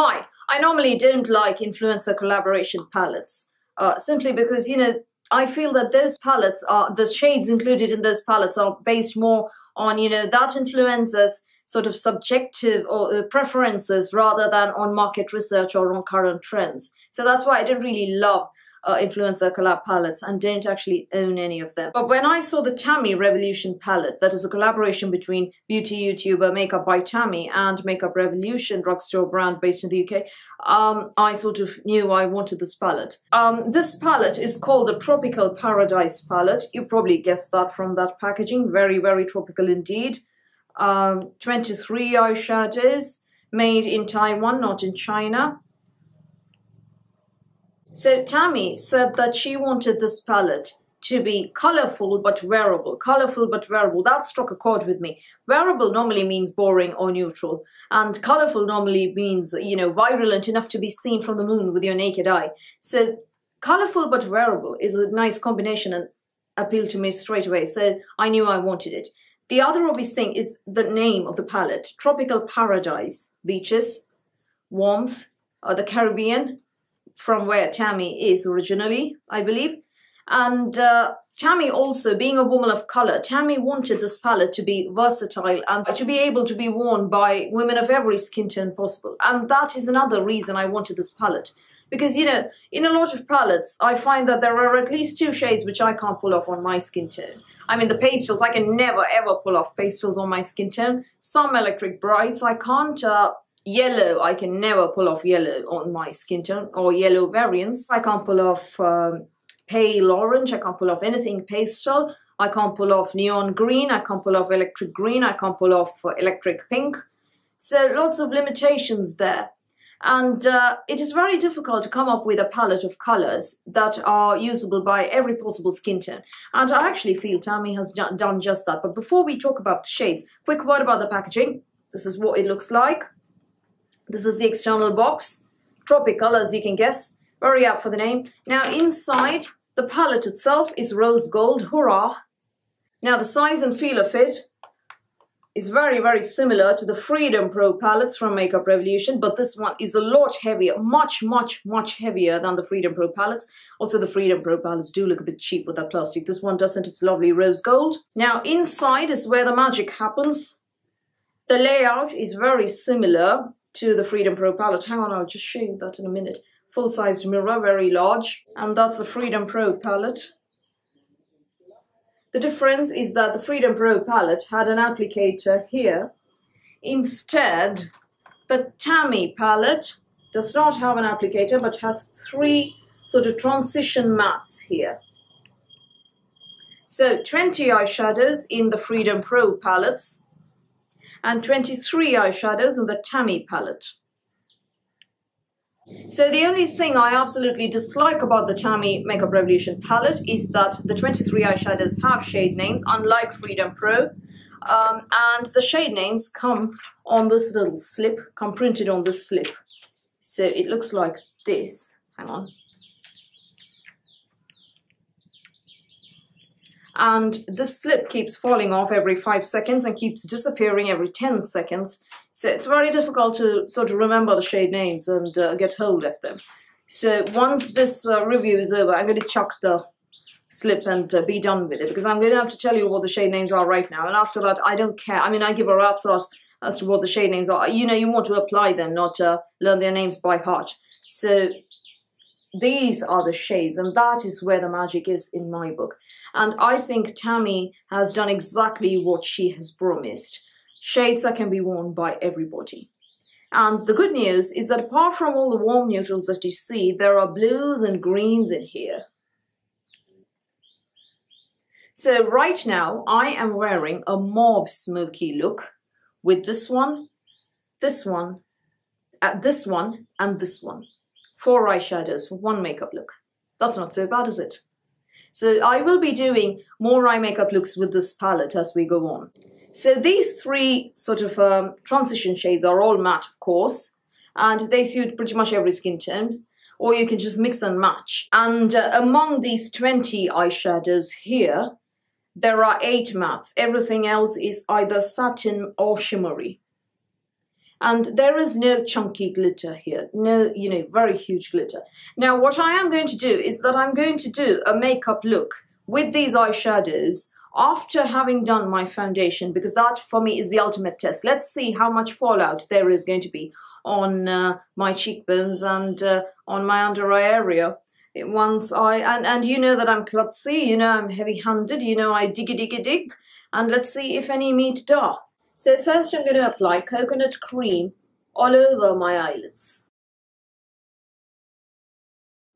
Hi, I normally don't like influencer collaboration palettes, uh, simply because, you know, I feel that those palettes are, the shades included in those palettes are based more on, you know, that influencer's sort of subjective or uh, preferences rather than on market research or on current trends. So that's why I don't really love uh, influencer collab palettes and don't actually own any of them. But when I saw the Tammi Revolution palette, that is a collaboration between beauty YouTuber Makeup by Tammi and Makeup Revolution drugstore brand based in the UK, um, I sort of knew I wanted this palette. Um, this palette is called the Tropical Paradise palette. You probably guessed that from that packaging. Very, very tropical indeed. Um, 23 eyeshadows made in Taiwan, not in China. So Tammi said that she wanted this palette to be colorful but wearable. Colorful but wearable. That struck a chord with me. Wearable normally means boring or neutral. And colorful normally means, you know, virulent enough to be seen from the moon with your naked eye. So colorful but wearable is a nice combination and appealed to me straight away. So I knew I wanted it. The other obvious thing is the name of the palette. Tropical Paradise. Beaches, warmth, uh, the Caribbean, from where Tammi is originally, I believe. And uh, Tammi also, being a woman of color, Tammi wanted this palette to be versatile and to be able to be worn by women of every skin tone possible. And that is another reason I wanted this palette. Because, you know, in a lot of palettes, I find that there are at least two shades which I can't pull off on my skin tone. I mean, the pastels, I can never ever pull off pastels on my skin tone. Some electric brights, I can't uh, Yellow, I can never pull off yellow on my skin tone or yellow variants. I can't pull off um, pale orange, I can't pull off anything pastel. I can't pull off neon green, I can't pull off electric green, I can't pull off uh, electric pink. So lots of limitations there. And uh, it is very difficult to come up with a palette of colors that are usable by every possible skin tone. And I actually feel Tammi has done just that. But before we talk about the shades, quick word about the packaging. This is what it looks like. This is the external box. Tropical, as you can guess. Very up for the name. Now, inside, the palette itself is rose gold. Hurrah! Now, the size and feel of it is very, very similar to the Freedom Pro palettes from Makeup Revolution, but this one is a lot heavier, much, much, much heavier than the Freedom Pro palettes. Also, the Freedom Pro palettes do look a bit cheap with that plastic. This one doesn't, it's lovely rose gold. Now, inside is where the magic happens. The layout is very similar to the Freedom Pro palette. Hang on, I'll just show you that in a minute. Full-sized mirror, very large. And that's the Freedom Pro palette. The difference is that the Freedom Pro palette had an applicator here. Instead, the Tammi palette does not have an applicator but has three sort of transition mats here. So 20 eyeshadows in the Freedom Pro palettes and 23 eyeshadows in the Tammi palette. So the only thing I absolutely dislike about the Tammi Makeup Revolution palette is that the 23 eyeshadows have shade names, unlike Freedom Pro. Um, and the shade names come on this little slip, come printed on this slip. So it looks like this. Hang on. And this slip keeps falling off every five seconds and keeps disappearing every 10 seconds. So it's very difficult to sort of remember the shade names and uh, get hold of them. So once this uh, review is over, I'm going to chuck the slip and uh, be done with it because I'm going to have to tell you what the shade names are right now. And after that, I don't care. I mean, I give a rat's ass as to what the shade names are. You know, you want to apply them, not uh, learn their names by heart. So these are the shades, and that is where the magic is in my book. And I think Tammi has done exactly what she has promised shades that can be worn by everybody. And the good news is that apart from all the warm neutrals that you see, there are blues and greens in here. So right now, I am wearing a mauve smoky look with this one, this one, uh, this one, and this one four eyeshadows for one makeup look. That's not so bad, is it? So I will be doing more eye makeup looks with this palette as we go on. So these three sort of um, transition shades are all matte, of course, and they suit pretty much every skin tone, or you can just mix and match. And uh, among these 20 eyeshadows here, there are eight mattes. Everything else is either satin or shimmery. And there is no chunky glitter here no you know very huge glitter. Now what i am going to do is that i'm going to do a makeup look with these eyeshadows after having done my foundation because that for me is the ultimate test. Let's see how much fallout there is going to be on uh, my cheekbones and uh, on my under eye area. Once I and and you know that I'm klutzy you know I'm heavy handed you know I diggy diggy dig and let's see if any meet da so first I'm going to apply coconut cream all over my eyelids.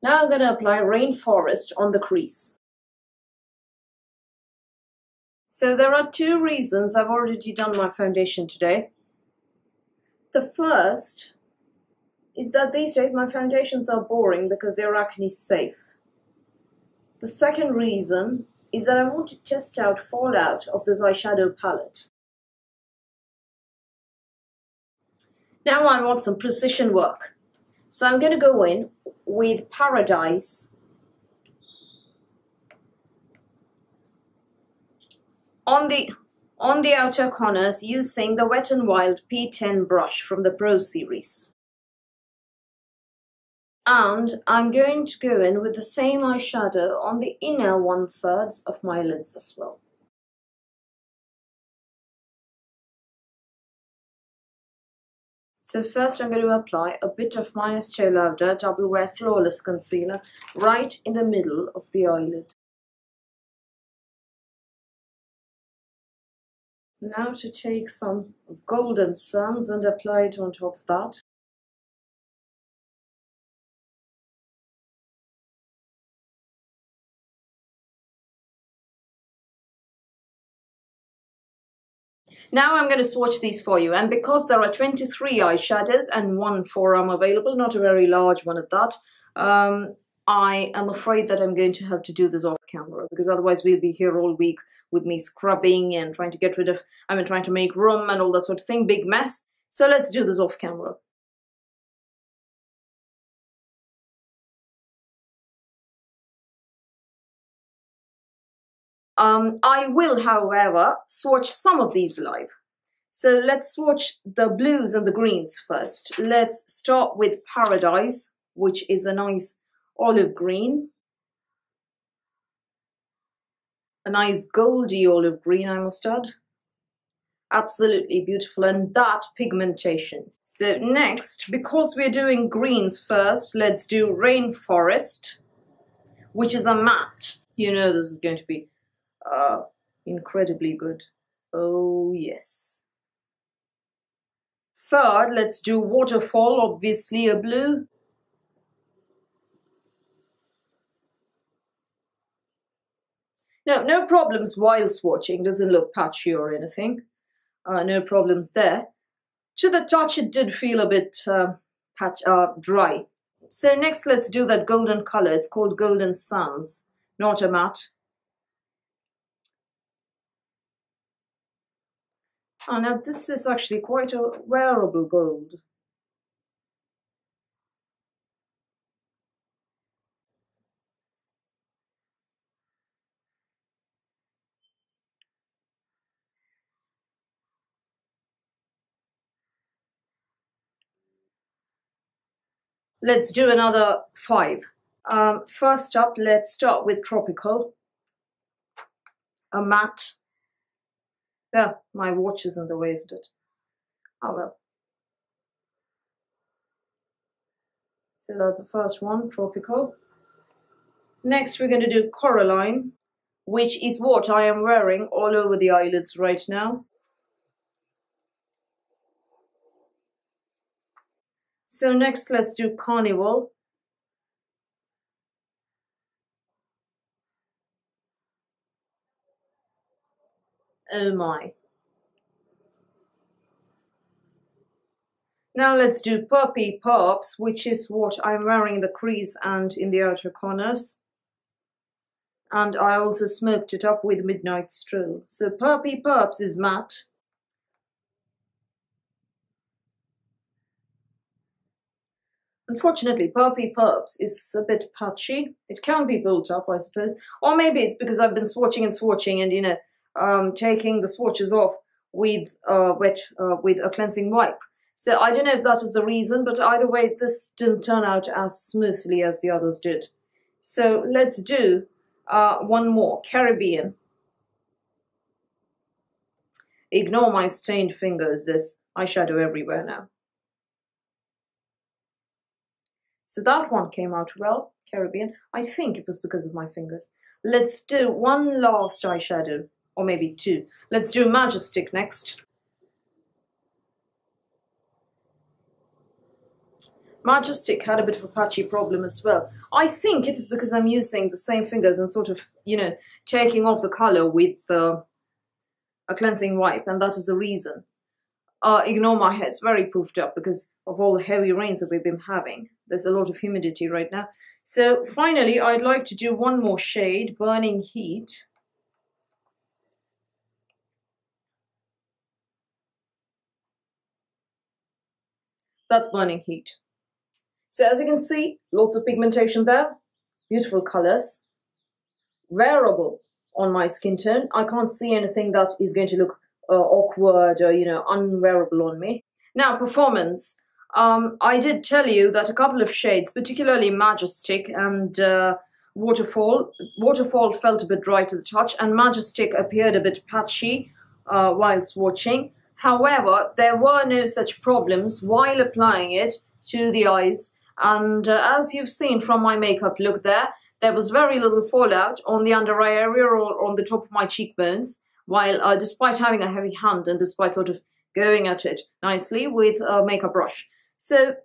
Now I'm going to apply Rainforest on the crease. So there are two reasons I've already done my foundation today. The first is that these days my foundations are boring because they're acne safe. The second reason is that I want to test out fallout of this eyeshadow palette. Now I want some precision work. So I'm going to go in with Paradise on the on the outer corners using the Wet n Wild P10 brush from the Pro series. And I'm going to go in with the same eyeshadow on the inner one-thirds of my lids as well. So first I'm going to apply a bit of my Estee Lauder Double Wear Flawless Concealer right in the middle of the eyelid. Now to take some Golden Suns and apply it on top of that. Now I'm going to swatch these for you and because there are 23 eyeshadows and one forearm available, not a very large one at that, um, I am afraid that I'm going to have to do this off camera because otherwise we'll be here all week with me scrubbing and trying to get rid of, I mean trying to make room and all that sort of thing, big mess. So let's do this off camera. Um, I will, however, swatch some of these live. So let's swatch the blues and the greens first. Let's start with Paradise, which is a nice olive green. A nice goldy olive green, I must add. Absolutely beautiful, and that pigmentation. So next, because we're doing greens first, let's do Rainforest, which is a matte. You know this is going to be uh, incredibly good. Oh, yes. Third, let's do waterfall, obviously a blue. No, no problems while swatching, doesn't look patchy or anything. Uh, no problems there. To the touch, it did feel a bit uh, patch, uh, dry. So next, let's do that golden color. It's called Golden Suns, not a matte. Oh, now this is actually quite a wearable gold. Let's do another five. Um, first up, let's start with Tropical. A matte yeah, my watch is in the way, isn't it? Oh well. So that's the first one, tropical. Next we're going to do Coraline, which is what I am wearing all over the eyelids right now. So next let's do Carnival. Oh my. Now let's do Puppy Pops, which is what I'm wearing in the crease and in the outer corners. And I also smoked it up with Midnight Stroll. So Puppy Pops is matte. Unfortunately, Puppy Pops is a bit patchy. It can be built up, I suppose. Or maybe it's because I've been swatching and swatching and, you know, um, taking the swatches off with uh, wet uh, with a cleansing wipe. So I don't know if that is the reason, but either way, this didn't turn out as smoothly as the others did. So let's do uh, one more, Caribbean. Ignore my stained fingers, there's eyeshadow everywhere now. So that one came out well, Caribbean. I think it was because of my fingers. Let's do one last eyeshadow, or maybe two. Let's do Majestic next. Majestic had a bit of a patchy problem as well. I think it is because I'm using the same fingers and sort of, you know, taking off the color with uh, a cleansing wipe, and that is the reason. Uh, ignore my head, it's very poofed up because of all the heavy rains that we've been having. There's a lot of humidity right now. So finally, I'd like to do one more shade, Burning Heat. That's Burning Heat. So as you can see, lots of pigmentation there, beautiful colors, wearable on my skin tone. I can't see anything that is going to look uh, awkward or, you know, unwearable on me. Now, performance. Um, I did tell you that a couple of shades, particularly Majestic and uh, Waterfall, Waterfall felt a bit dry to the touch and Majestic appeared a bit patchy uh, whilst watching. However, there were no such problems while applying it to the eyes and uh, as you've seen from my makeup look there, there was very little fallout on the under eye area or on the top of my cheekbones, while uh, despite having a heavy hand and despite sort of going at it nicely with a makeup brush. So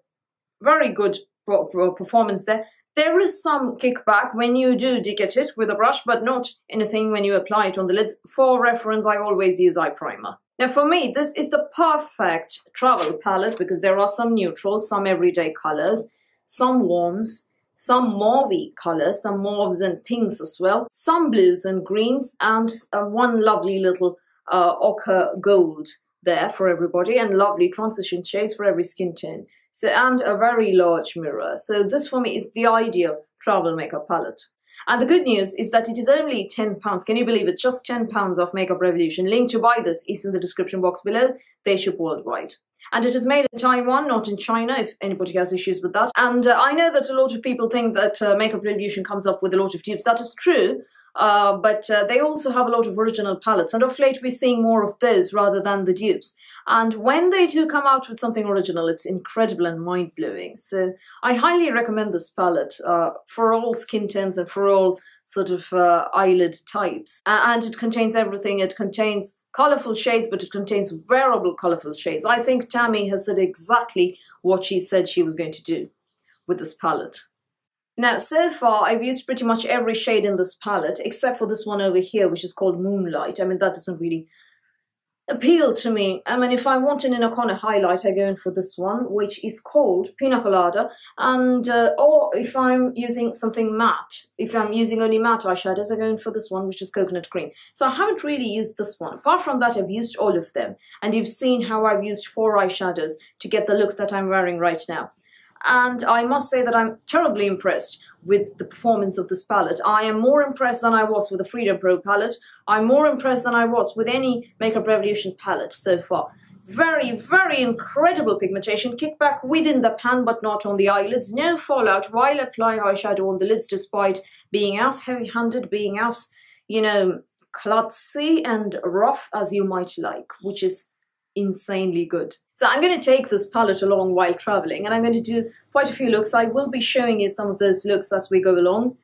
very good performance there. There is some kickback when you do dig at it with a brush, but not anything when you apply it on the lids. For reference, I always use eye primer. Now for me, this is the perfect travel palette because there are some neutrals, some everyday colors some warms, some mauvey colors, some mauves and pinks as well, some blues and greens, and uh, one lovely little uh, ochre gold there for everybody, and lovely transition shades for every skin tone. So, and a very large mirror. So this for me is the ideal travel makeup palette. And the good news is that it is only £10. Can you believe it? Just £10 of Makeup Revolution. Link to buy this is in the description box below. They ship worldwide. And it is made in Taiwan, not in China, if anybody has issues with that. And uh, I know that a lot of people think that uh, Makeup Revolution comes up with a lot of dupes. That is true, uh, but uh, they also have a lot of original palettes. And of late, we're seeing more of those rather than the dupes. And when they do come out with something original, it's incredible and mind blowing. So I highly recommend this palette uh, for all skin tones and for all sort of uh, eyelid types. and it contains everything. It contains colorful shades, but it contains wearable colorful shades. I think Tammi has said exactly what she said she was going to do with this palette. Now, so far, I've used pretty much every shade in this palette, except for this one over here, which is called Moonlight. I mean, that doesn't really appeal to me. I mean, if I want an inner corner highlight, I go in for this one, which is called Pina Colada. And, uh, or if I'm using something matte, if I'm using only matte eyeshadows, I go in for this one, which is Coconut Cream. So I haven't really used this one. Apart from that, I've used all of them. And you've seen how I've used four eyeshadows to get the look that I'm wearing right now and I must say that I'm terribly impressed with the performance of this palette. I am more impressed than I was with the Freedom Pro palette. I'm more impressed than I was with any Makeup Revolution palette so far. Very, very incredible pigmentation. Kickback within the pan but not on the eyelids. No fallout while applying eyeshadow on the lids despite being as heavy-handed, being as, you know, klutzy and rough as you might like, which is insanely good. So I'm going to take this palette along while traveling and I'm going to do quite a few looks. I will be showing you some of those looks as we go along.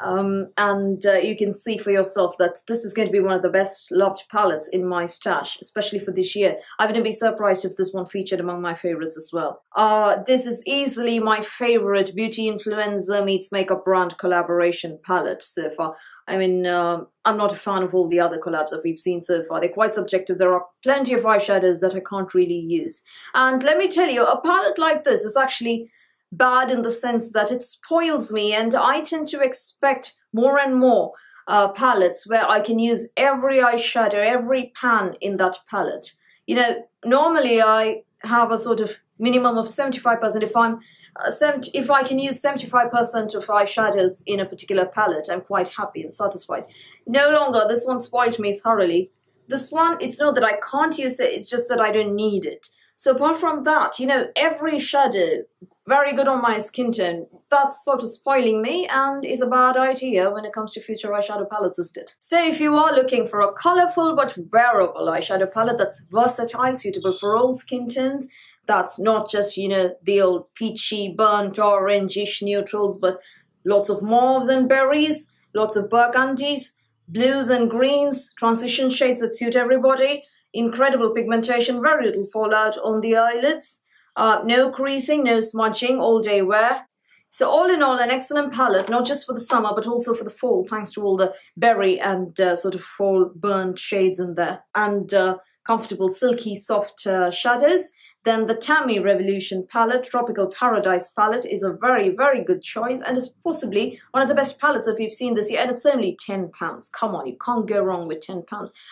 Um, and uh, you can see for yourself that this is going to be one of the best loved palettes in my stash, especially for this year. I wouldn't be surprised if this one featured among my favorites as well. Uh, this is easily my favorite Beauty Influencer meets makeup brand collaboration palette so far. I mean, uh, I'm not a fan of all the other collabs that we've seen so far. They're quite subjective. There are plenty of eyeshadows that I can't really use. And let me tell you, a palette like this is actually bad in the sense that it spoils me and I tend to expect more and more uh, palettes where I can use every eyeshadow, every pan in that palette. You know, normally I have a sort of minimum of 75% if I'm uh, 70, if I can use 75% of eyeshadows in a particular palette, I'm quite happy and satisfied. No longer, this one spoiled me thoroughly. This one, it's not that I can't use it, it's just that I don't need it. So apart from that, you know, every shadow, very good on my skin tone, that's sort of spoiling me and is a bad idea when it comes to future eyeshadow palettes, isn't it? So if you are looking for a colourful but wearable eyeshadow palette that's versatile, suitable for all skin tones, that's not just, you know, the old peachy, burnt orangish neutrals, but lots of mauves and berries, lots of burgundies, blues and greens, transition shades that suit everybody, incredible pigmentation, very little fallout on the eyelids, uh, no creasing, no smudging, all day wear. So all in all, an excellent palette, not just for the summer, but also for the fall, thanks to all the berry and uh, sort of fall burnt shades in there. And uh, comfortable, silky, soft uh, shadows. Then the Tammi Revolution palette, Tropical Paradise palette, is a very, very good choice and is possibly one of the best palettes that we've seen this year. And it's only £10. Come on, you can't go wrong with £10.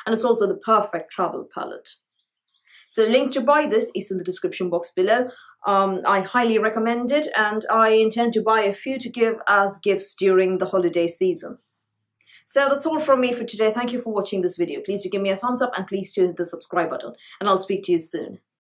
And it's also the perfect travel palette. So link to buy this is in the description box below. Um, I highly recommend it and I intend to buy a few to give as gifts during the holiday season. So that's all from me for today. Thank you for watching this video. Please do give me a thumbs up and please do hit the subscribe button. And I'll speak to you soon.